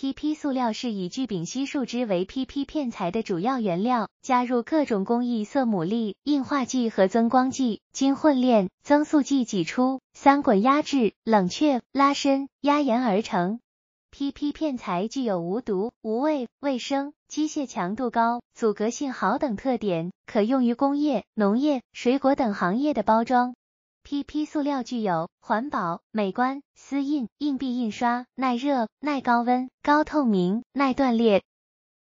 PP 塑料是以聚丙烯树脂为 PP 片材的主要原料，加入各种工艺色母粒、硬化剂和增光剂，经混炼、增塑剂挤出，三滚压制、冷却、拉伸、压延而成。PP 片材具有无毒、无味、卫生、机械强度高、阻隔性好等特点，可用于工业、农业、水果等行业的包装。PP 塑料具有环保、美观、丝印、硬币印刷、耐热、耐高温、高透明、耐断裂、